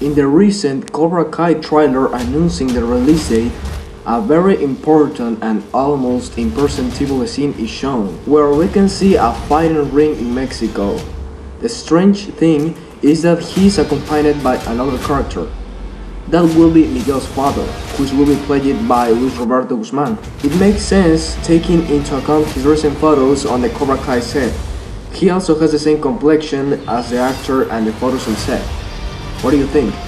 In the recent Cobra Kai trailer announcing the release date, a very important and almost imperceptible scene is shown, where we can see a fighting ring in Mexico. The strange thing is that he is accompanied by another character. That will be Miguel's father, which will be played by Luis Roberto Guzman. It makes sense taking into account his recent photos on the Cobra Kai set. He also has the same complexion as the actor and the photos on set. What do you think?